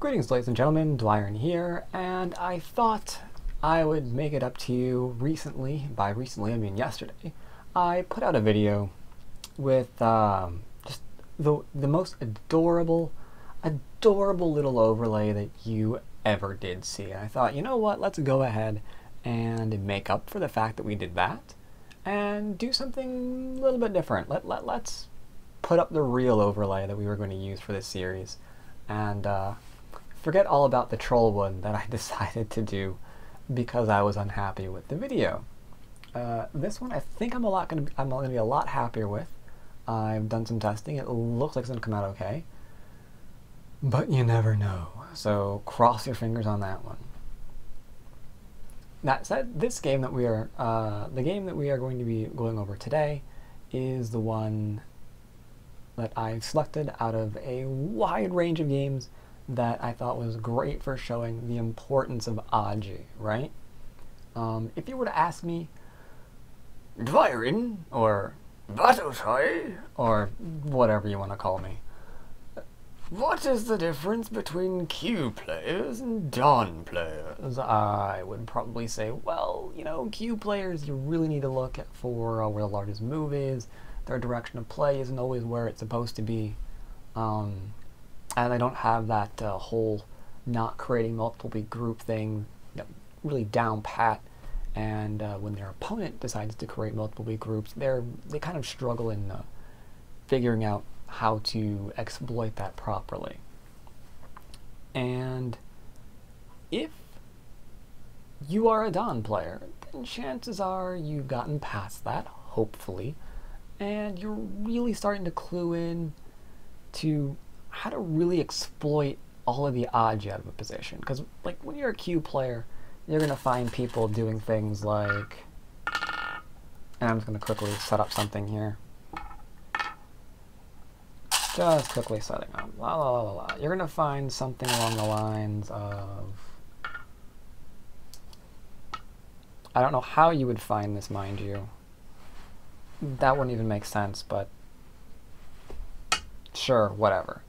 Greetings, ladies and gentlemen, Dwyrin here, and I thought I would make it up to you recently. By recently, I mean yesterday. I put out a video with um, just the the most adorable, adorable little overlay that you ever did see. And I thought, you know what? Let's go ahead and make up for the fact that we did that, and do something a little bit different. Let let let's put up the real overlay that we were going to use for this series, and. Uh, forget all about the troll one that I decided to do because I was unhappy with the video. Uh, this one I think I'm a lot gonna be, I'm gonna be a lot happier with. I've done some testing. It looks like it's gonna come out okay, but you never know. So cross your fingers on that one. That said, this game that we are uh, the game that we are going to be going over today is the one that I selected out of a wide range of games that I thought was great for showing the importance of Aji, right? Um, if you were to ask me, Dwyrin, or Batosai, or whatever you want to call me, what is the difference between Kyu players and Dan players? I would probably say, well, you know, Kyu players you really need to look at for uh, where the largest move is. Their direction of play isn't always where it's supposed to be. Um, and they don't have that uh, whole not creating multiple group thing you know, really down pat. And uh, when their opponent decides to create multiple groups, they're they kind of struggle in uh, figuring out how to exploit that properly. And if you are a Dan player, then chances are you've gotten past that, hopefully, and you're really starting to clue in to how to really exploit all of the odds out of a position. Because like when you're a Kyu player, you're gonna find people doing things like, and I'm just gonna quickly set up something here. Just quickly setting up. La la la la la. You're gonna find something along the lines of. I don't know how you would find this, mind you. That wouldn't even make sense, but sure, whatever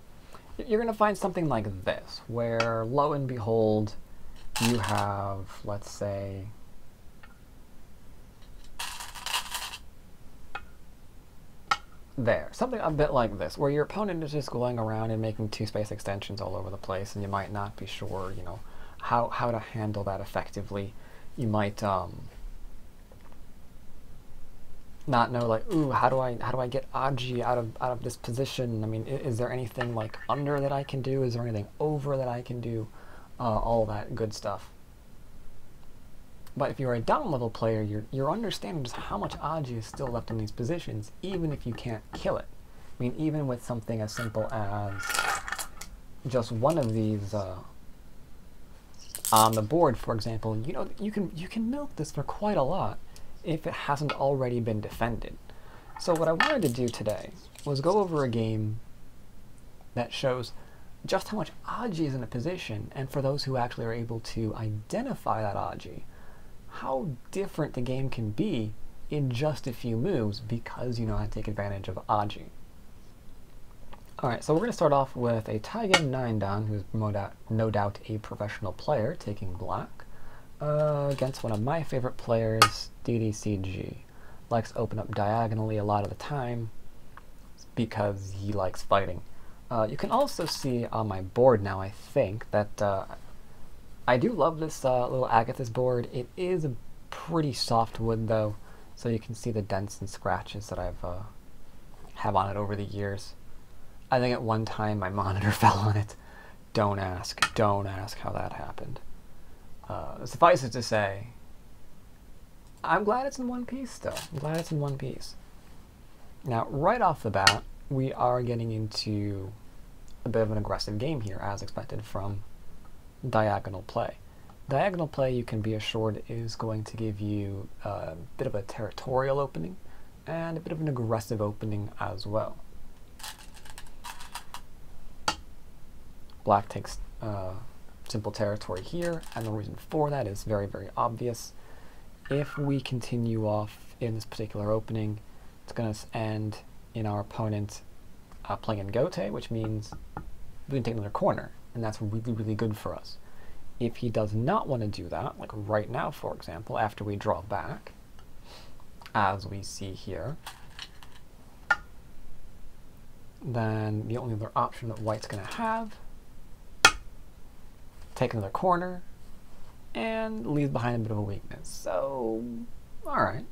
you're going to find something like this, where lo and behold, you have, let's say, there. Something a bit like this, where your opponent is just going around and making two space extensions all over the place, and you might not be sure, you know, how, how to handle that effectively. You might, um, not know like ooh how do I how do I get Aji out of out of this position? I mean is, is, there anything like under that I can do? Is there anything over that I can do? Uh, all that good stuff. But if you're a dan level player you're you're understanding just how much Aji is still left in these positions even if you can't kill it. I mean even with something as simple as just one of these uh, on the board for example you know you can you can milk this for quite a lot if it hasn't already been defended. So what I wanted to do today was go over a game that shows just how much Aji is in a position, and for those who actually are able to identify that Aji, how different the game can be in just a few moves because you know how to take advantage of Aji. Alright, so we're going to start off with a Tygem 9 Dan, who's no doubt a professional player, taking black. Uh, against one of my favorite players, DDCG. Likes open up diagonally a lot of the time because he likes fighting. Uh, you can also see on my board now, I think, that uh, I do love this uh, little Agathis board. It is a pretty soft wood though, so you can see the dents and scratches that I've uh, have on it over the years. I think at one time my monitor fell on it. Don't ask, don't ask how that happened. Uh, suffice it to say, I'm glad it's in one piece though. I'm glad it's in one piece. Now, right off the bat, we are getting into a bit of an aggressive game here, as expected from diagonal play. Diagonal play, you can be assured, is going to give you a bit of a territorial opening and a bit of an aggressive opening as well. Black takes uh, simple territory here, and the reason for that is very, very obvious. If we continue off in this particular opening, it's going to end in our opponent uh, playing in Gote, which means we can take another corner. and that's really, really good for us. If he does not want to do that, like right now, for example, after we draw back, as we see here, then the only other option that white's going to have, take another corner, and leave behind a bit of a weakness. So, alright.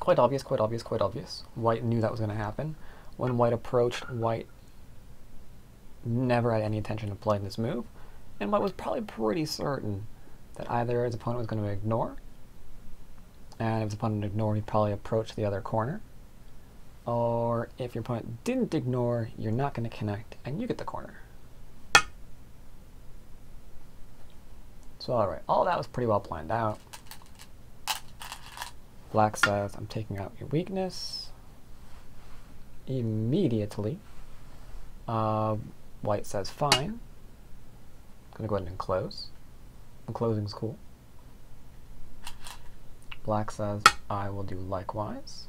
Quite obvious, quite obvious, quite obvious. White knew that was going to happen. When white approached, white never had any intention of playing this move, and white was probably pretty certain that either his opponent was going to ignore, and if his opponent ignored, he'd probably approach the other corner, or if your opponent didn't ignore, you're not going to connect, and you get the corner. So alright, all that was pretty well planned out. Black says, I'm taking out your weakness. Immediately. Uh, white says, fine. I'm to go ahead and close. Enclosing's cool. Black says, I will do likewise.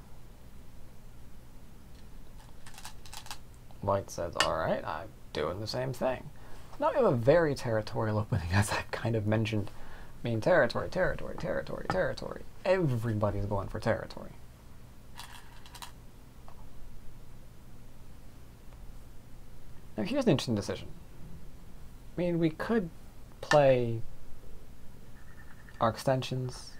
White says, alright, I'm doing the same thing. Now we have a very territorial opening, as I've kind of mentioned. I mean, territory, territory, territory, territory. Everybody's going for territory. Now here's an interesting decision. I mean, we could play our extensions.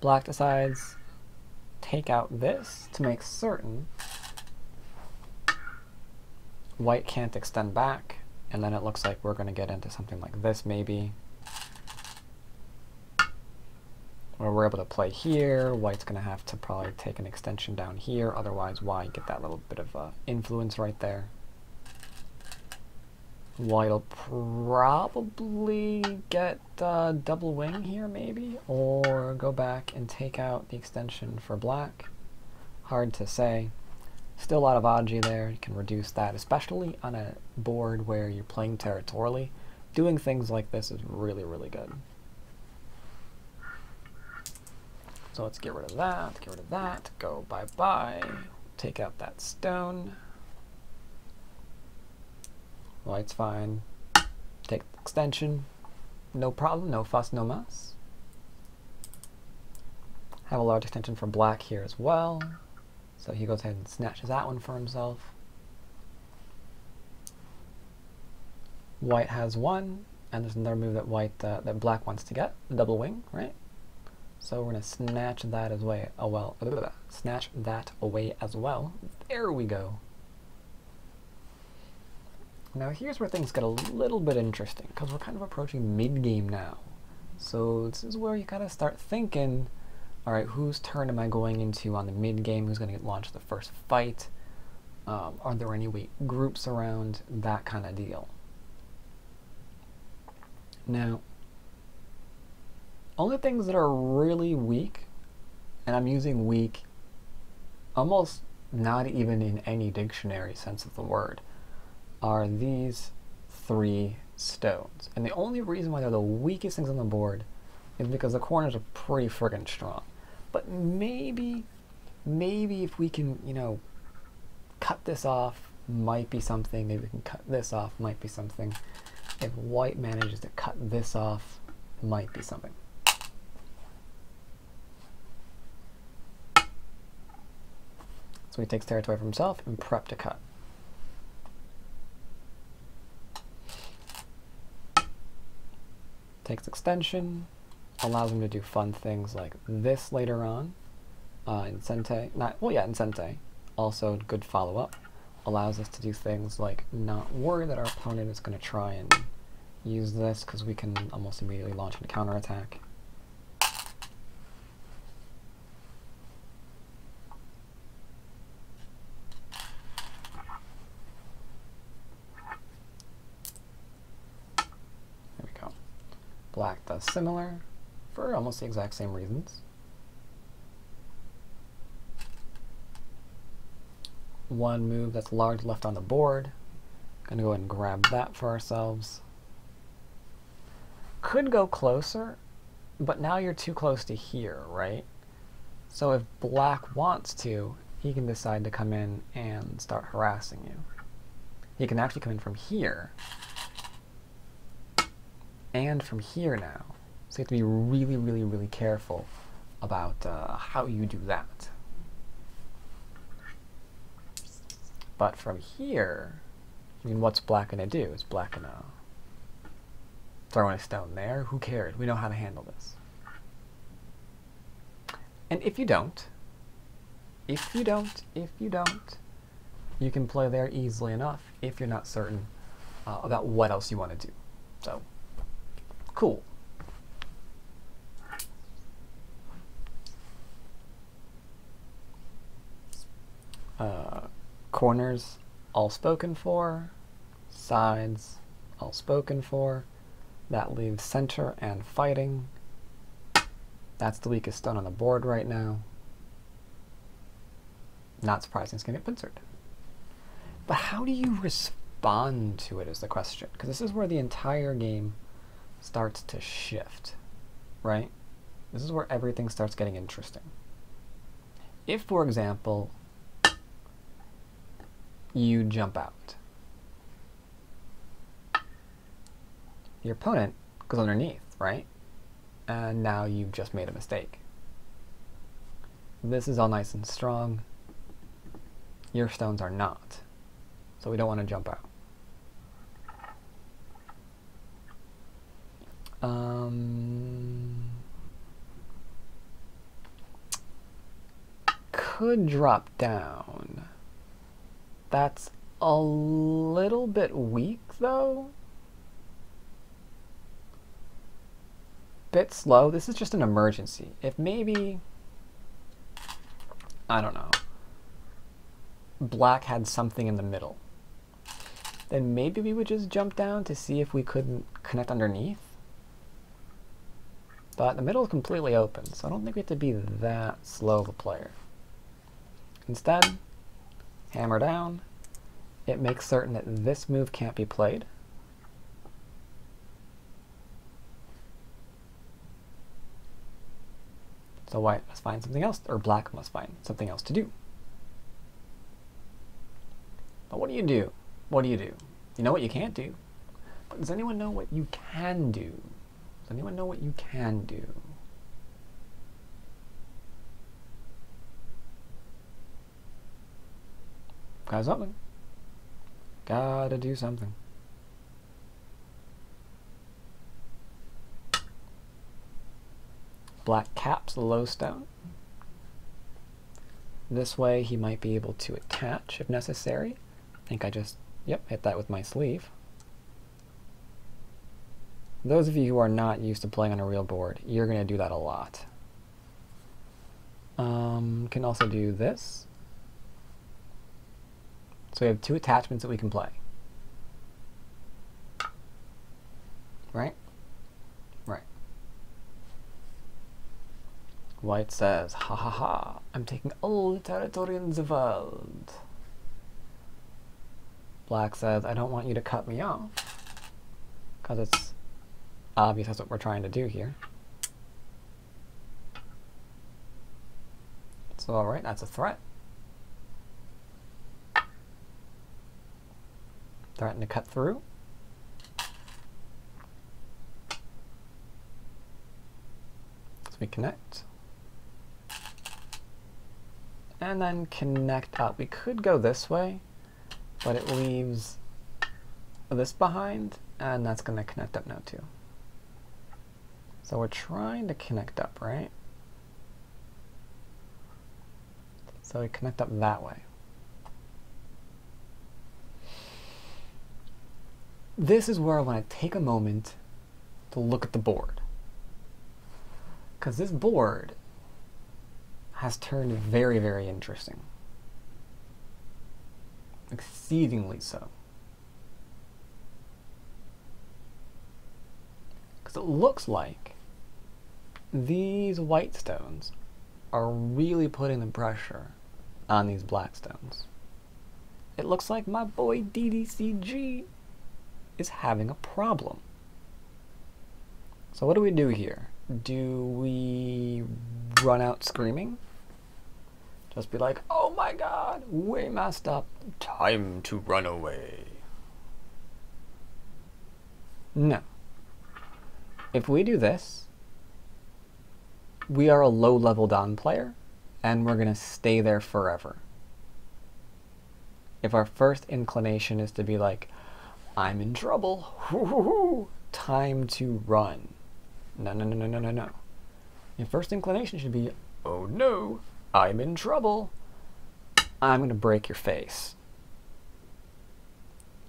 Black decides take out this to make certain white can't extend back, and then it looks like we're going to get into something like this maybe. Where we're able to play here, white's going to have to probably take an extension down here, otherwise white get that little bit of uh, influence right there. White'll probably get uh, double wing here maybe, or go back and take out the extension for black. Hard to say. Still a lot of Aji there, you can reduce that, especially on a board where you're playing territorially. Doing things like this is really, really good. So let's get rid of that, get rid of that, go bye-bye, take out that stone. White's fine. Take the extension, no problem, no fuss, no muss. Have a large extension for black here as well. So he goes ahead and snatches that one for himself. White has one, and there's another move that white uh, that black wants to get, the double wing, right? So we're gonna snatch that as way oh well blah, blah, blah, snatch that away as well. There we go. Now here's where things get a little bit interesting, because we're kind of approaching mid-game now. So this is where you gotta start thinking all right, whose turn am I going into on the mid game? Who's going to launch the first fight? Um, are there any weak groups around? That kind of deal. Now, only things that are really weak, and I'm using weak almost not even in any dictionary sense of the word, are these three stones. And the only reason why they're the weakest things on the board is because the corners are pretty friggin' strong. But maybe, maybe if we can, you know, cut this off, might be something. Maybe we can cut this off, might be something. If white manages to cut this off, might be something. So he takes territory for himself and prep to cut. Takes extension, allows him to do fun things like this later on uh, in. Not well, yeah, in. Also, good follow-up. Allows us to do things like not worry that our opponent is going to try and use this because we can almost immediately launch a counterattack. There we go. Black does similar for almost the exact same reasons. One move that's large left on the board. Gonna go ahead and grab that for ourselves. Could go closer, but now you're too close to here, right? So if black wants to, he can decide to come in and start harassing you. He can actually come in from here and from here now. You have to be really, really, really careful about uh, how you do that. But from here, I mean, what's black to do? Is black to throw a stone there? Who cares? We know how to handle this. And if you don't, if you don't, if you don't, you can play there easily enough if you're not certain uh, about what else you want to do. So, cool. Uh, corners, all spoken for. Sides, all spoken for. That leaves center and fighting. That's the weakest stone on the board right now. Not surprising it's going to get pincered. But how do you respond to it is the question. Because this is where the entire game starts to shift, right? This is where everything starts getting interesting. If, for example, you jump out, your opponent goes underneath, right? And now you've just made a mistake. This is all nice and strong. Your stones are not. So we don't want to jump out. Um, could drop down. That's a little bit weak though. Bit slow. This is just an emergency. If maybe, I don't know, black had something in the middle, then maybe we would just jump down to see if we couldn't connect underneath. But the middle is completely open, so I don't think we have to be that slow of a player. Instead, hammer down. It makes certain that this move can't be played. So white must find something else, or black must find something else to do. But what do you do? What do you do? You know what you can't do. But does anyone know what you can do? Does anyone know what you can do? Got something. Gotta do something. Black caps the low stone. This way he might be able to attach if necessary. I think I just, yep, hit that with my sleeve. Those of you who are not used to playing on a real board, you're going to do that a lot. Um, can also do this. So we have two attachments that we can play. Right? Right. White says, ha ha ha, I'm taking all the territory in the world. Black says, I don't want you to cut me off. Because it's obvious that's what we're trying to do here. So alright, that's a threat. Threaten to cut through. So we connect. And then connect up. We could go this way, but it leaves this behind, and that's going to connect up now too. So we're trying to connect up, right? So we connect up that way. This is where I want to take a moment to look at the board. Because this board has turned very, very interesting exceedingly so. Because it looks like these white stones are really putting the pressure on these black stones. It looks like my boy DDCG is having a problem. So what do we do here? Do we run out screaming? Just be like, oh my god, we messed up. Time to run away. No. If we do this, we are a low level Dan player, and we're going to stay there forever. If our first inclination is to be like, I'm in trouble, time to run. No, no, no, no, no, no, no. Your first inclination should be, oh no, I'm in trouble. I'm going to break your face.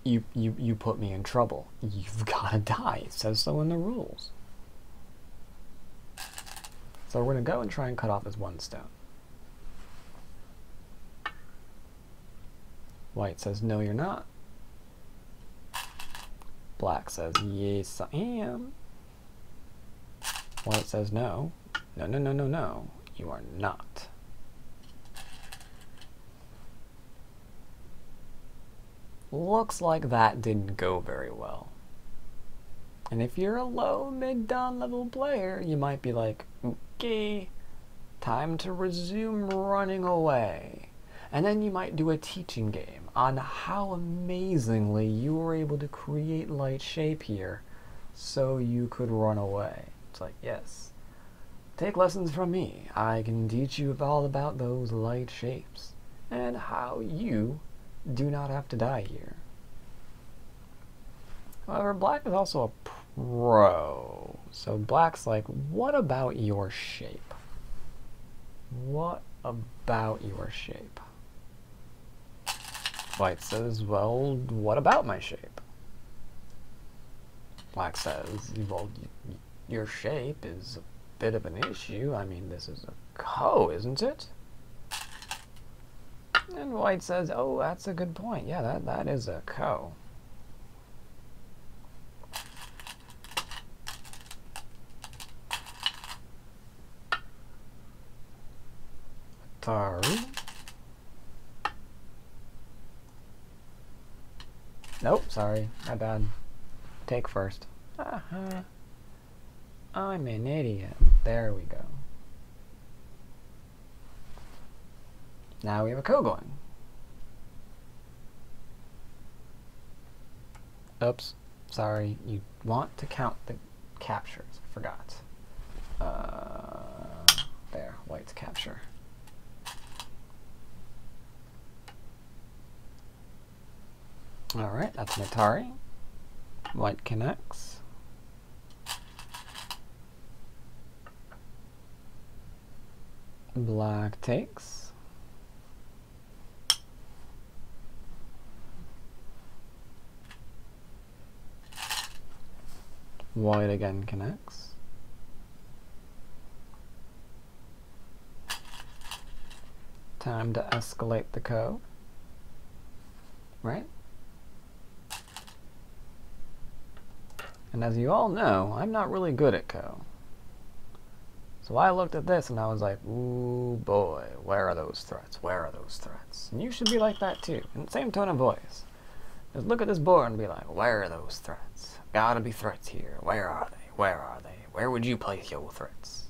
You, you, you put me in trouble. You've got to die. It says so in the rules. So we're going to go and try and cut off his one stone. White says, no, you're not. Black says, yes, I am. White says, no. No, no, no, no, no. You are not. Looks like that didn't go very well. And if you're a low, mid, dan level player, you might be like, okay, time to resume running away. And then you might do a teaching game on how amazingly you were able to create light shape here so you could run away. It's like, yes, take lessons from me. I can teach you all about those light shapes and how you do not have to die here. However, black is also a pro. So black's like, what about your shape? What about your shape? White says, well, what about my shape? Black says, well, your shape is a bit of an issue. I mean, this is a ko, isn't it? And White says, oh, that's a good point. Yeah, that, that is a ko. Atari. Nope, sorry. My bad. Take first. Uh -huh. I'm an idiot. There we go. Now we have a ko going. Oops. Sorry. You want to count the captures. I forgot. Uh, there. White's capture. Alright, that's an Atari. White connects. Black takes. White again connects. Time to escalate the ko. Right? And as you all know, I'm not really good at ko. So I looked at this and I was like, ooh boy, where are those threats? Where are those threats? And you should be like that too, in the same tone of voice. Just look at this board and be like, where are those threats? Gotta be threats here. Where are they? Where are they? Where would you place your threats?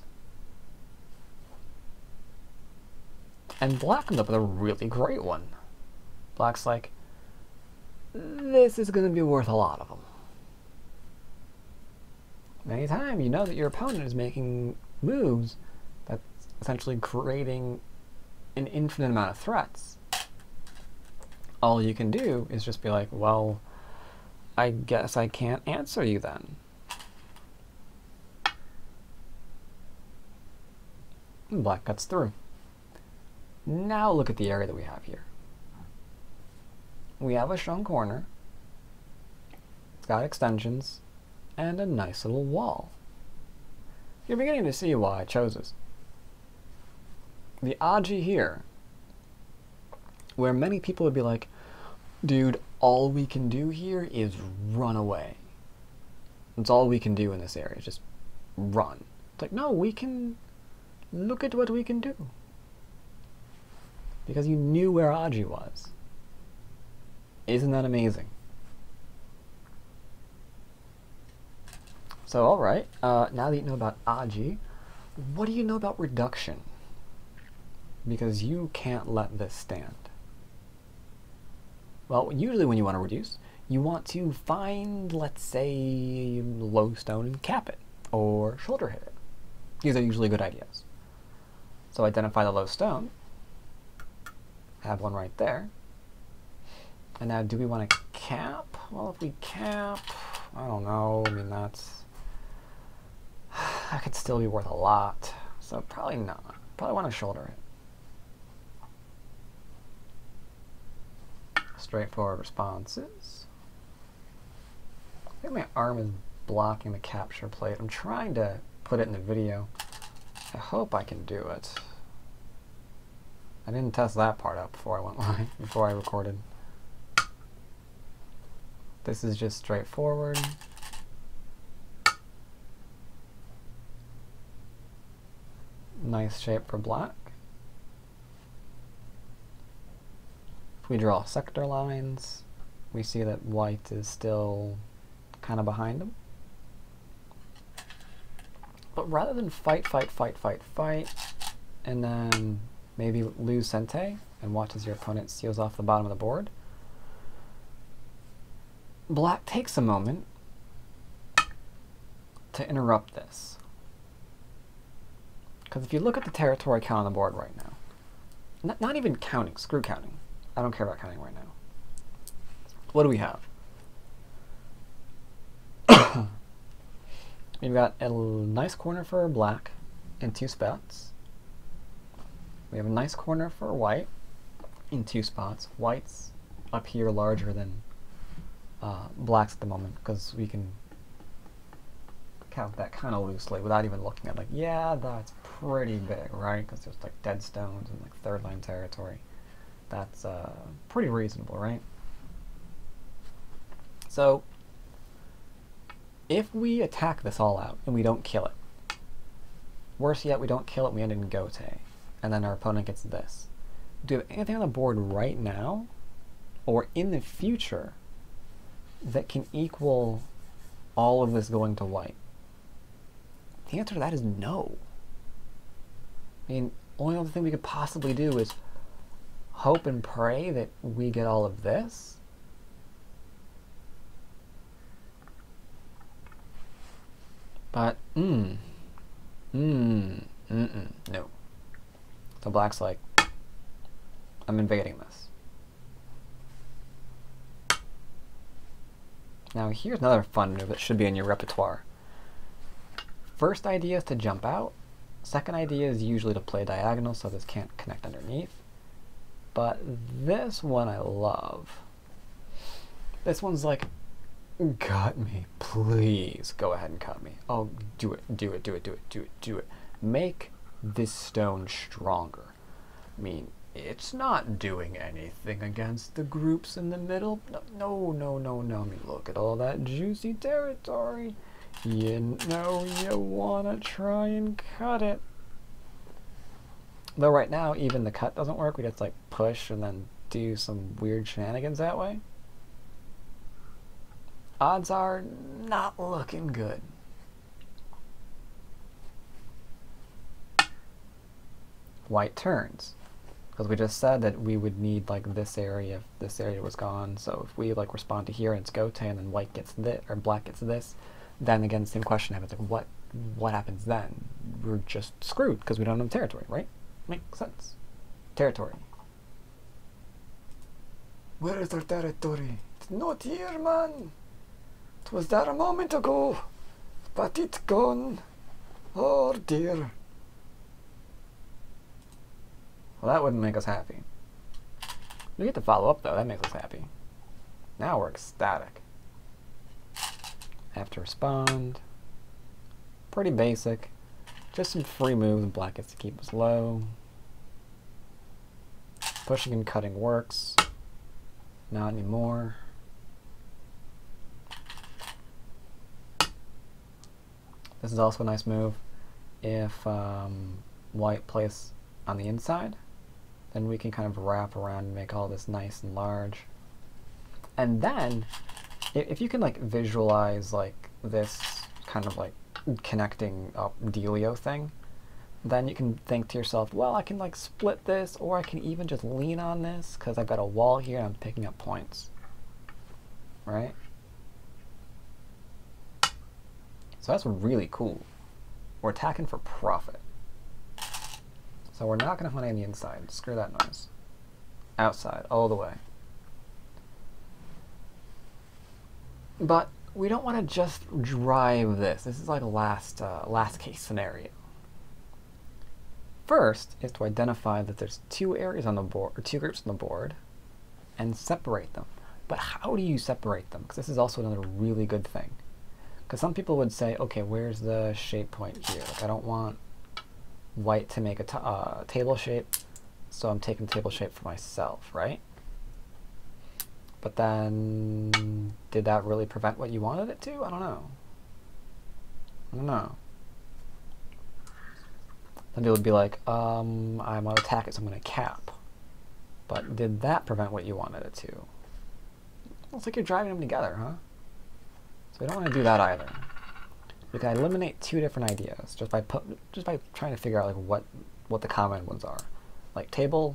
And Black comes up with a really great one. Black's like, this is to be worth a lot of them. Anytime you know that your opponent is making moves that's essentially creating an infinite amount of threats, all you can do is just be like, well, I guess I can't answer you then. And black cuts through. Now look at the area that we have here. We have a strong corner. It's got extensions and a nice little wall. You're beginning to see why I chose this. The Aji here, where many people would be like, dude, all we can do here is run away. That's all we can do in this area, just run. It's like, no, we can look at what we can do. Because you knew where Aji was. Isn't that amazing? So, alright, uh, now that you know about Aji, what do you know about reduction? because you can't let this stand. Well, usually when you want to reduce, you want to find, let's say, low stone and cap it, or shoulder hit it. These are usually good ideas. So identify the low stone, have one right there. And now do we want to cap? Well, if we cap, I don't know, I mean that's, that could still be worth a lot. So probably not. Probably want to shoulder it. Straightforward responses. I think my arm is blocking the capture plate. I'm trying to put it in the video. I hope I can do it. I didn't test that part out before I went live, before I recorded. This is just straightforward. Nice shape for black. If we draw sector lines, we see that white is still kind of behind them. But rather than fight, fight, fight, fight, fight, and then maybe lose Sente and watch as your opponent seals off the bottom of the board, Black takes a moment to interrupt this. Because if you look at the territory count on the board right now, not, not even counting, screw counting. I don't care about counting right now. What do we have? We've got a nice corner for black in two spots. We have a nice corner for white in two spots. White's up here larger than uh, blacks at the moment because we can count that kind of loosely without even looking at like, yeah, that's pretty big, right? Because there's like dead stones and like third line territory. That's uh, pretty reasonable, right? So if we attack this all out and we don't kill it, worse yet, we don't kill it, we end in Gote, and then our opponent gets this. Do you have anything on the board right now or in the future that can equal all of this going to white? The answer to that is no. I mean, only other thing we could possibly do is hope and pray that we get all of this. But, mmm, mmm, mm-mm, no. So black's like, I'm invading this. Now here's another fun move that should be in your repertoire. First idea is to jump out. Second idea is usually to play diagonal so this can't connect underneath. But this one I love. This one's like, cut me, please go ahead and cut me. Oh, do it, do it, do it, do it, do it, do it. Make this stone stronger. I mean, it's not doing anything against the groups in the middle. No, no, no, no. I mean, look at all that juicy territory. You know you want to try and cut it. Though right now, even the cut doesn't work. We just like push and then do some weird shenanigans that way. Odds are not looking good. White turns because we just said that we would need like this area if this area was gone. So if we like respond to here and it's Gote and white gets this or black gets this, then again same question happens like what what happens then? We're just screwed because we don't have territory, right? Makes sense. Territory. Where is our territory? It's not here, man. It was there a moment ago, but it's gone. Oh dear. Well, that wouldn't make us happy. We get to follow up, though. That makes us happy. Now we're ecstatic. Have to respond. Pretty basic. Just some free moves. Black gets to keep us low. Pushing and cutting works. Not anymore. This is also a nice move if um, white plays on the inside then we can kind of wrap around and make all this nice and large. And then, if you can like visualize like this kind of like connecting up Delio thing, then you can think to yourself, well, I can like split this, or I can even just lean on this because I've got a wall here and I'm picking up points. Right? So that's really cool. We're attacking for profit. So we're not going to hunt on the inside. Screw that noise. Outside, all the way. But we don't want to just drive this. This is like a last, uh, last case scenario. First is to identify that there's two areas on the board, or two groups on the board, and separate them. But how do you separate them? Because this is also another really good thing. Because some people would say, okay, where's the shape point here? Like, I don't want white to make a uh, table shape, so I'm taking table shape for myself, right? But then, did that really prevent what you wanted it to? I don't know. I don't know. Then people would be like, um, I'm to attack it, so I'm going to cap. But did that prevent what you wanted it to? Looks like you're driving them together, huh? So we don't want to do that either. We can eliminate two different ideas just by put, just by trying to figure out like what what the common ones are. Like table,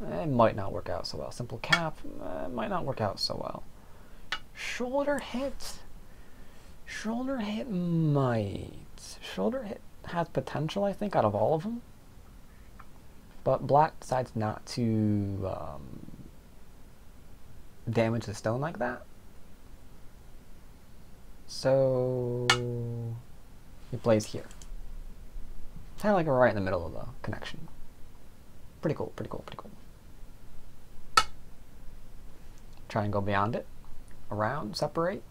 it might not work out so well. Simple cap, eh, might not work out so well. Shoulder hit, shoulder hit might. Shoulder hit has potential, I think, out of all of them. But black decides not to um, damage the stone like that. So he plays here. Kind of like right in the middle of the connection. Pretty cool, pretty cool, pretty cool. Try and go beyond it. Around, separate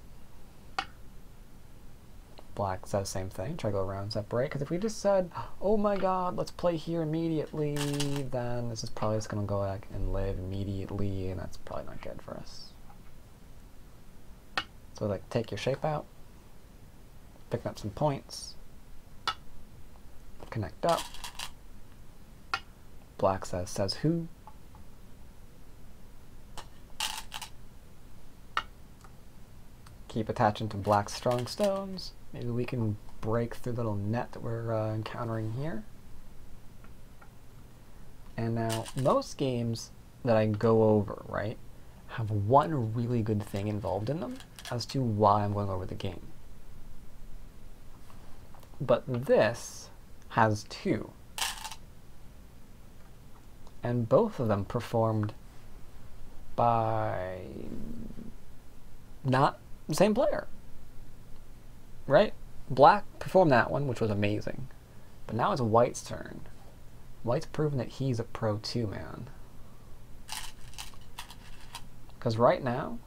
black says same thing. Try to go around separate. Because if we just said, oh my god, let's play here immediately, then this is probably just going to go back and live immediately, and that's probably not good for us. So like take your shape out, pick up some points, connect up. Black says, says who? Keep attaching to black strong stones. Maybe we can break through the little net that we're uh, encountering here. And now, most games that I go over, right, have one really good thing involved in them as to why I'm going over the game. But this has two. And both of them performed by not same player right? Black performed that one, which was amazing. But now it's White's turn. White's proven that he's a pro too, man. Because right now,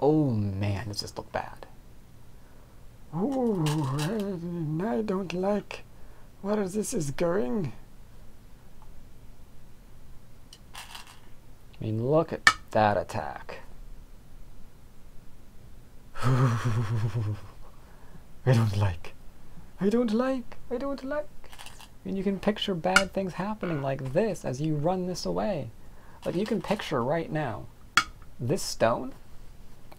oh man, does this look bad. Ooh, I don't like where this is going. I mean, look at that attack. I don't like. I don't like. I don't like. And you can picture bad things happening like this as you run this away. Like you can picture right now this stone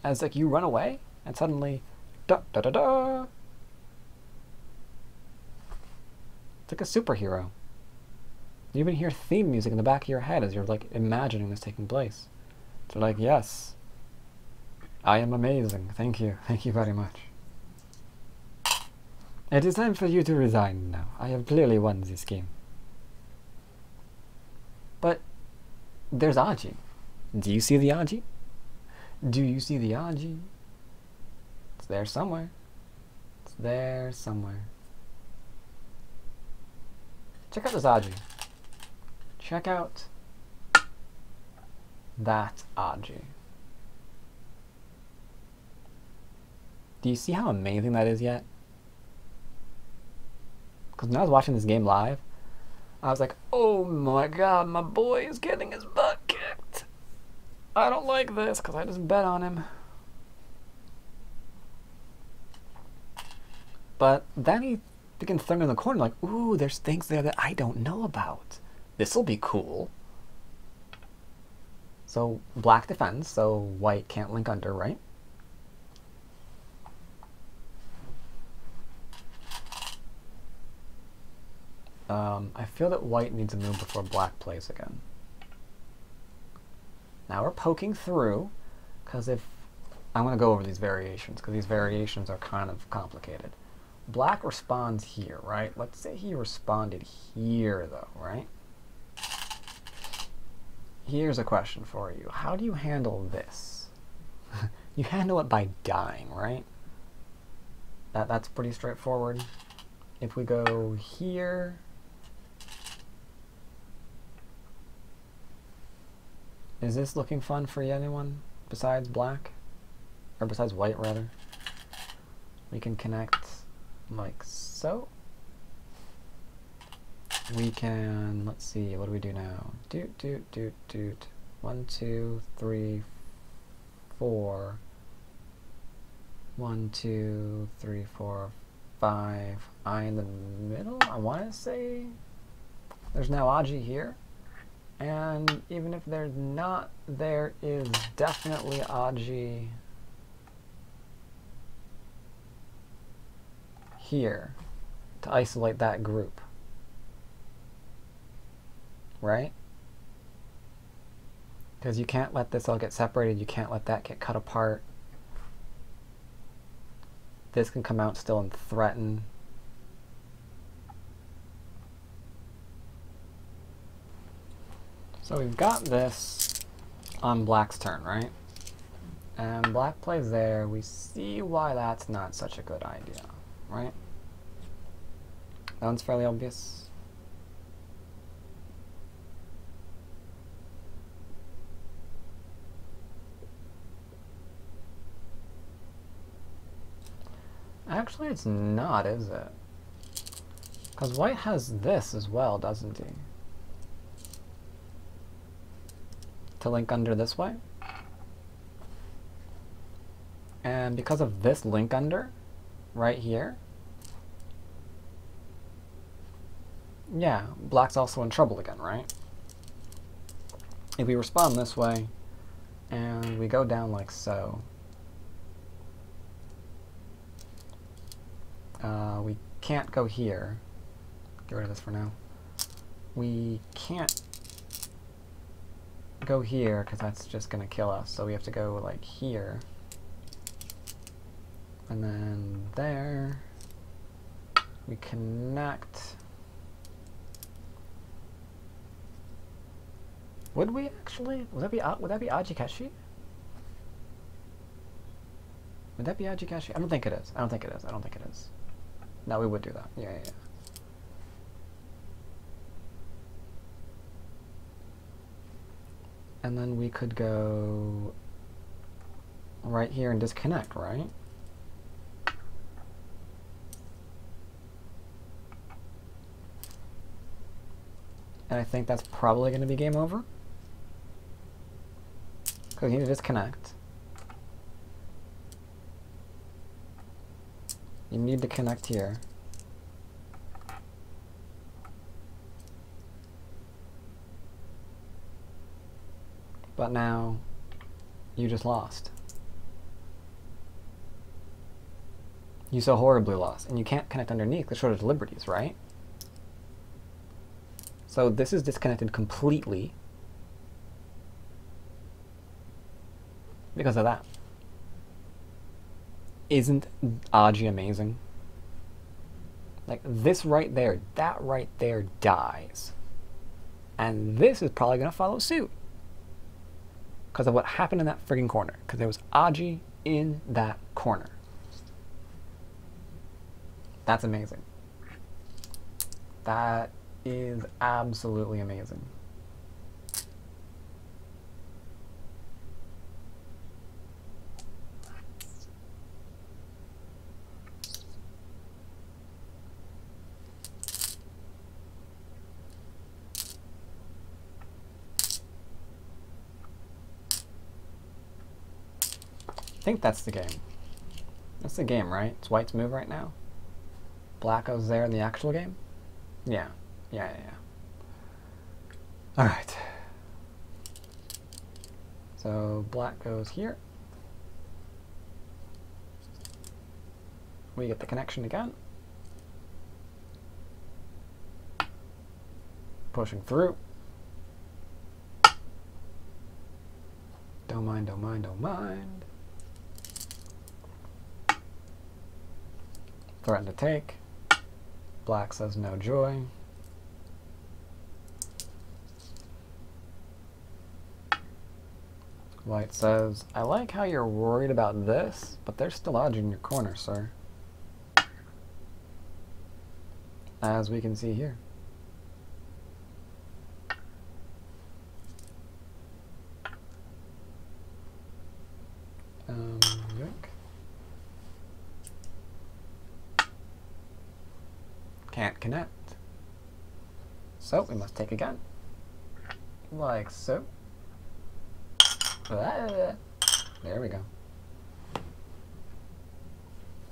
as like you run away and suddenly da da da da. It's like a superhero. You even hear theme music in the back of your head as you're like imagining this taking place. So like, yes, I am amazing. Thank you. Thank you very much. It is time for you to resign now. I have clearly won this game. But there's Aji. Do you see the Aji? Do you see the Aji? It's there somewhere. It's there somewhere. Check out this Aji. Check out that Aji. Do you see how amazing that is yet? Because when I was watching this game live, I was like, oh my god, my boy is getting his butt kicked. I don't like this because I just bet on him. But then he begins throwing in the corner like, ooh, there's things there that I don't know about. This'll be cool. So black defends, so white can't link under, right? Um, I feel that white needs a move before black plays again. Now we're poking through, because if... I'm going to go over these variations, because these variations are kind of complicated. Black responds here, right? Let's say he responded here, though, right? Here's a question for you. How do you handle this? you handle it by dying, right? That, that's pretty straightforward. If we go here, is this looking fun for anyone besides black? Or besides white, rather? We can connect like so. We can, let's see, what do we do now? Doot, doot, doot, doot. One, two, three, four. One, two, three, four, five. I in the middle, I want to say. There's now Aji here. And even if there's not, there is definitely Aji here to isolate that group. Right? Because you can't let this all get separated, you can't let that get cut apart. This can come out still and threaten. So we've got this on black's turn, right? And black plays there. We see why that's not such a good idea, right? That one's fairly obvious. Actually, it's not, is it? Because white has this as well, doesn't he? To link under this way. And because of this link under, right here, yeah, black's also in trouble again, right? If we respond this way, and we go down like so, uh, we can't go here. Get rid of this for now. We can't go here, because that's just going to kill us, so we have to go like here. And then there. We connect Would we actually? Would that be would that be Ajikeshi? Would that be Ajikeshi? I don't think it is. I don't think it is. I don't think it is. No, we would do that. Yeah, yeah, yeah. And then we could go right here and disconnect, right? And I think that's probably going to be game over. Because you need to disconnect. You need to connect here. But now, you just lost. You so horribly lost. And you can't connect underneath the shortage of liberties, right? So this is disconnected completely because of that. Isn't Aji amazing? Like, this right there, that right there dies. And this is probably going to follow suit. Because of what happened in that frigging corner. Because there was Aji in that corner. That's amazing. That is absolutely amazing. Think that's the game. That's the game, right? It's White's move right now. Black goes there in the actual game? Yeah. Yeah, yeah, yeah. Alright. So black goes here. We get the connection again. pushing through. Don't mind, don't mind, don't mind. Threaten to take. Black says no joy. White says, I like how you're worried about this, but there's still odds in your corner, sir. As we can see here. Um, yoink. Can't connect. So we must take again. Like so. There we go.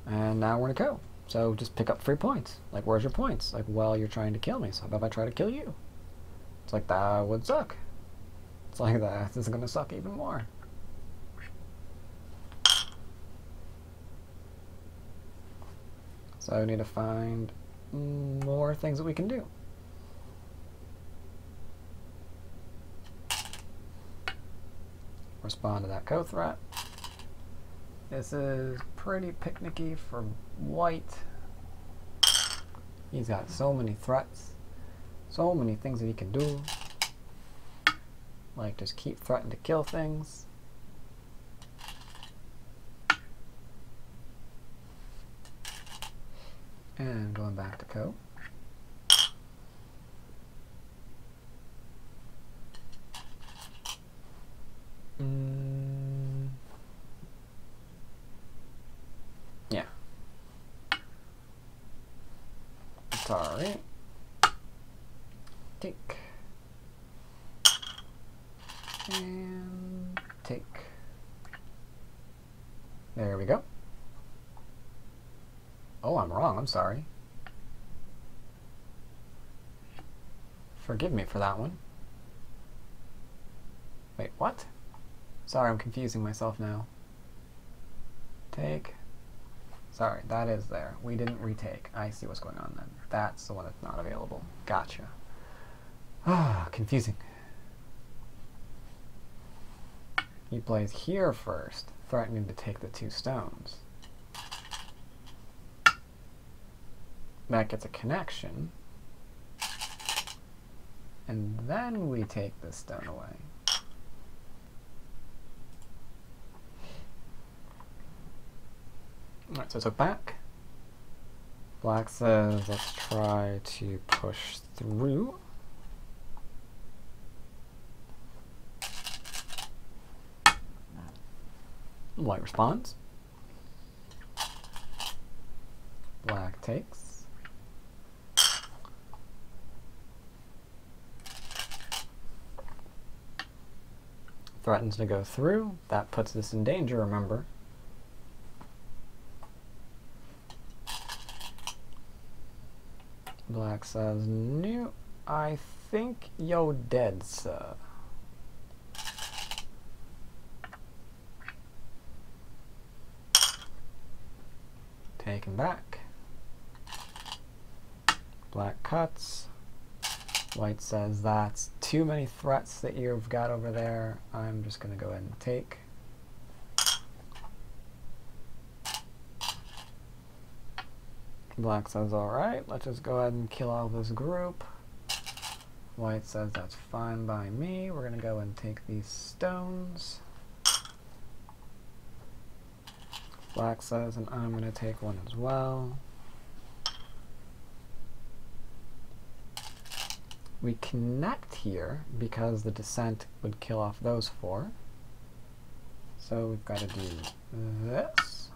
And now we're gonna go. So just pick up free points. Like, where's your points? Like, well, you're trying to kill me, so how about I try to kill you? It's like, that would suck. It's like, that is gonna suck even more. So I need to find more things that we can do. Respond to that ko-threat. This is pretty picnicky for white. He's got so many threats, so many things that he can do. Like just keep threatening to kill things. And going back to ko. Mm. Yeah. Sorry. Take. And take. There we go. Oh, I'm wrong. I'm sorry. Forgive me for that one. Wait, what? Sorry, I'm confusing myself now. Take. Sorry, that is there. We didn't retake. I see what's going on then. That's the one that's not available. Gotcha. Ah, confusing. He plays here first, threatening to take the two stones. That gets a connection. And then we take this stone away. Alright, so took back. Black says, let's try to push through. White responds. Black takes. Threatens to go through. That puts this in danger, remember. Black says, "New, I think you're dead, sir." Taken back. Black cuts. White says, that's too many threats that you've got over there. I'm just going to go ahead and take. Black says, alright, let's just go ahead and kill all this group. White says, that's fine by me. We're going to go and take these stones. Black says, and I'm going to take one as well. We connect here because the descent would kill off those four. So we've got to do this,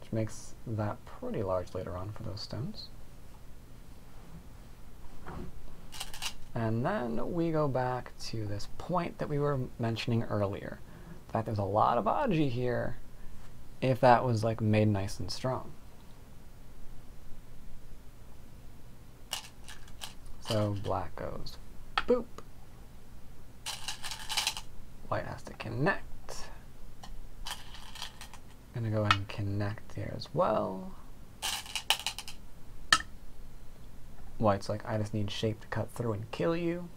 which makes that pretty large later on for those stones. And then we go back to this point that we were mentioning earlier. That there's a lot of Aji here if that was like made nice and strong. So black goes boop. White has to connect. I'm Gonna go ahead and connect here as well. White's like, I just need shape to cut through and kill you.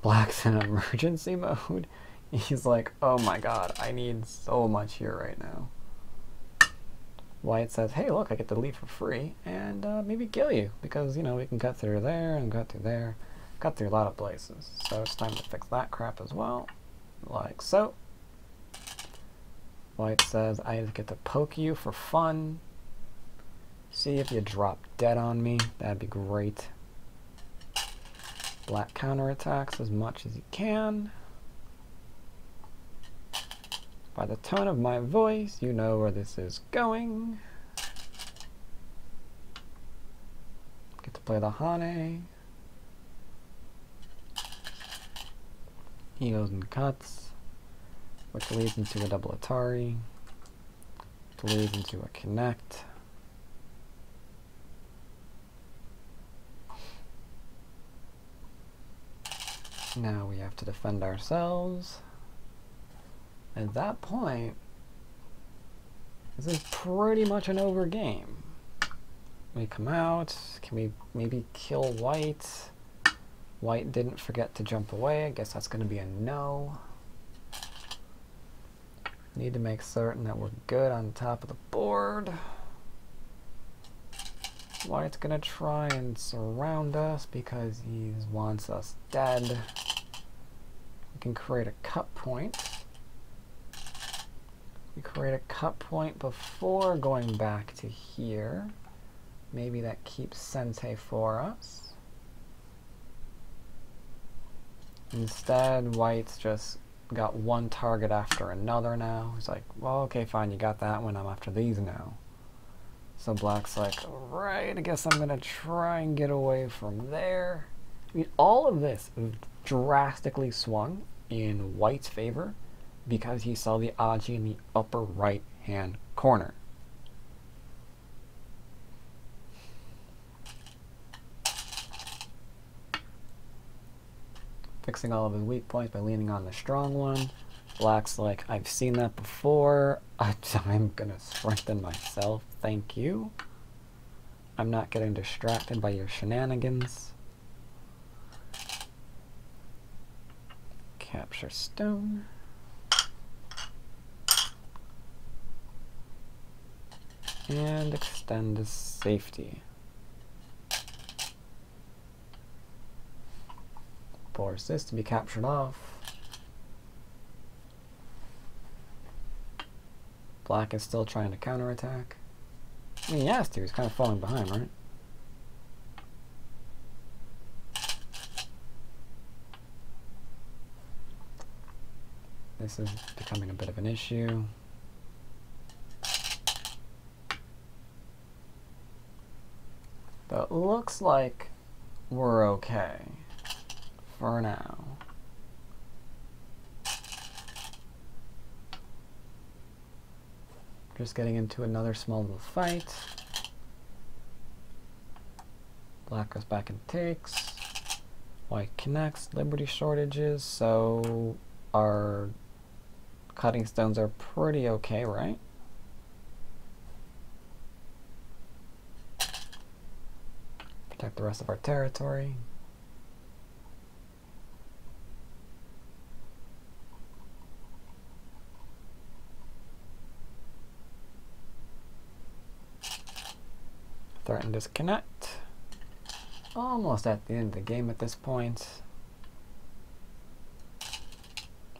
Black's in emergency mode. He's like, oh my god, I need so much here right now. White says, hey, look, I get to leave for free and uh, maybe kill you because, you know, we can cut through there and cut through there. Cut through a lot of places. So it's time to fix that crap as well. Like so. White says, I get to poke you for fun. See if you drop dead on me. That'd be great. Black counterattacks as much as he can. By the tone of my voice, you know where this is going. Get to play the Hane. He goes and cuts, which leads into a double Atari, which leads into a Connect. Now we have to defend ourselves. At that point, this is pretty much an over game. We come out, can we maybe kill white? White didn't forget to jump away, I guess that's going to be a no. Need to make certain that we're good on top of the board. White's gonna try and surround us because he wants us dead. We can create a cut point. We create a cut point before going back to here. Maybe that keeps Sente for us. Instead, White's just got one target after another now. He's like, well, okay, fine, you got that one, I'm after these now. So Black's like, right, I guess I'm going to try and get away from there. I mean, all of this drastically swung in White's favor because he saw the Aji in the upper right hand corner. Fixing all of his weak points by leaning on the strong one. Black's like, I've seen that before. I'm gonna strengthen myself, thank you. I'm not getting distracted by your shenanigans. Capture stone. And extend the safety. Force this to be captured off. Black is still trying to counterattack. I mean, he has to. He's kind of falling behind, right? This is becoming a bit of an issue. But looks like we're okay for now. Just getting into another small little fight. Black goes back and takes. White connects. Liberty shortages, so our cutting stones are pretty okay, right? The rest of our territory. Threaten disconnect. Almost at the end of the game at this point.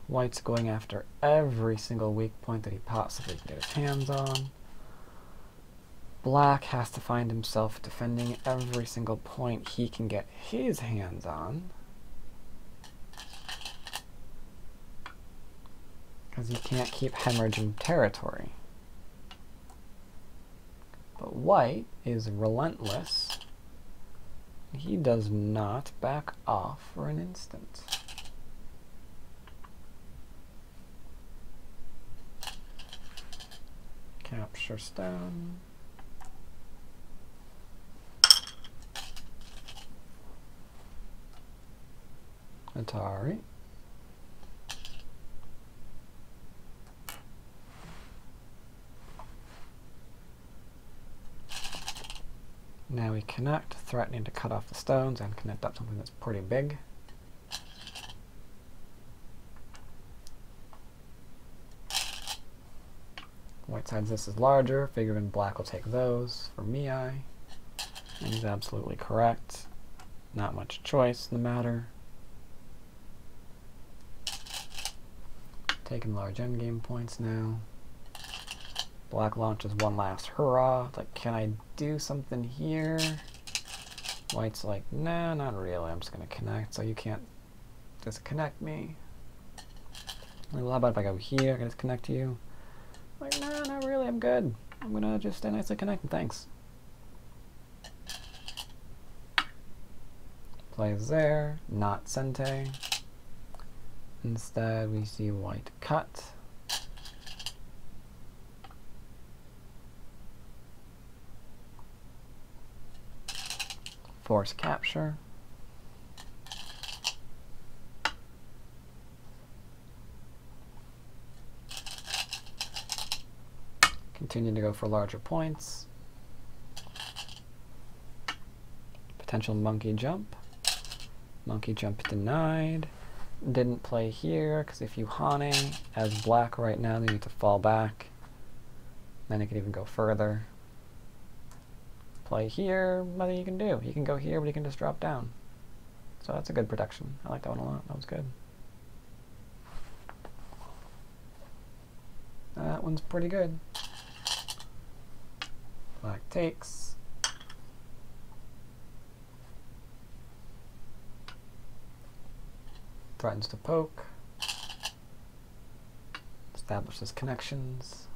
White's going after every single weak point that he possibly can get his hands on. Black has to find himself defending every single point he can get his hands on. Because he can't keep hemorrhaging territory. But White is relentless. He does not back off for an instant. Capture stone. Atari. Now we connect, threatening to cut off the stones and connect up something that's pretty big. White sides this is larger, figuring black will take those for miai. And he's absolutely correct. Not much choice in the matter. Taking large endgame points now. Black launches one last hurrah. Like, can I do something here? White's like, nah, not really. I'm just going to connect, so you can't disconnect me. Like, well, how about if I go here, I can disconnect you? Like, no, not really, I'm good. I'm gonna just stay nicely connected, thanks. Plays there, not Sente. Instead, we see white cut. Force capture. Continue to go for larger points. Potential monkey jump. Monkey jump denied. Didn't play here, because if you Hane as black right now, you need to fall back. Then it could even go further. Play here, nothing you can do. You can go here, but you can just drop down. So that's a good protection. I like that one a lot. That was good. That one's pretty good. Black takes. Threatens to poke. Establishes connections.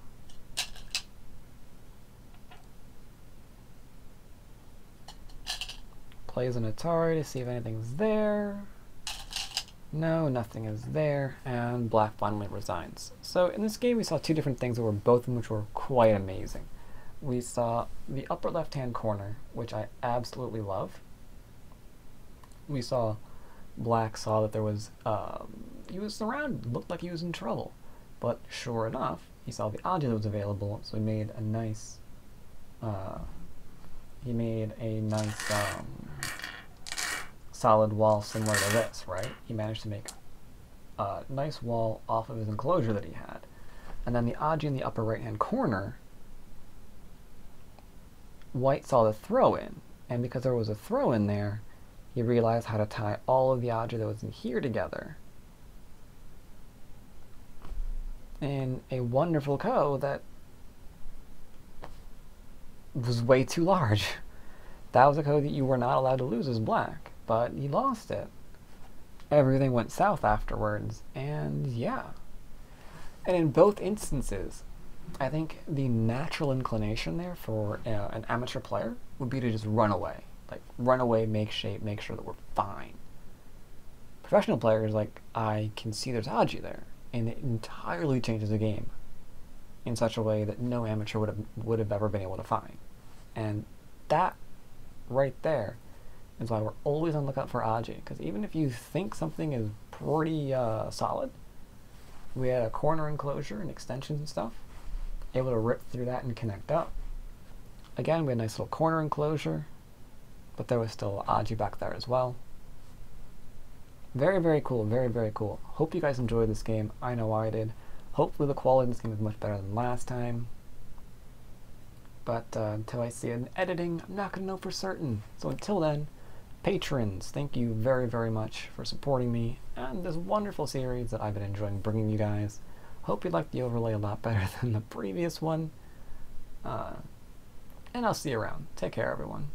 Plays an Atari to see if anything's there. No, nothing is there, and black finally resigns. So in this game we saw two different things that were both of which were quite amazing we saw the upper left-hand corner, which I absolutely love. We saw Black saw that there was, um, he was surrounded, looked like he was in trouble. But sure enough, he saw the Aji that was available, so he made a nice, uh, he made a nice, um, solid wall similar to this, right? He managed to make a nice wall off of his enclosure that he had. And then the Aji in the upper right-hand corner White saw the throw in, and because there was a throw in there, he realized how to tie all of the Aji that was in here together in a wonderful ko that was way too large. That was a code that you were not allowed to lose as black, but he lost it. Everything went south afterwards, and yeah. And in both instances, I think the natural inclination there for uh, an amateur player would be to just run away. Like, run away, make shape, make sure that we're fine. Professional players, like, I can see there's Aji there, and it entirely changes the game in such a way that no amateur would have, would have ever been able to find. And that right there is why we're always on the lookout for Aji, because even if you think something is pretty uh, solid, we had a corner enclosure and extensions and stuff, able to rip through that and connect up. Again, we had a nice little corner enclosure, but there was still Aji back there as well. Very, very cool, very, very cool. Hope you guys enjoyed this game. I know I did. Hopefully the quality of this game is much better than last time. But uh, until I see it in editing, I'm not going to know for certain. So until then, patrons, thank you very, very much for supporting me and this wonderful series that I've been enjoying bringing you guys. Hope you liked the overlay a lot better than the previous one. Uh, and I'll see you around. Take care, everyone.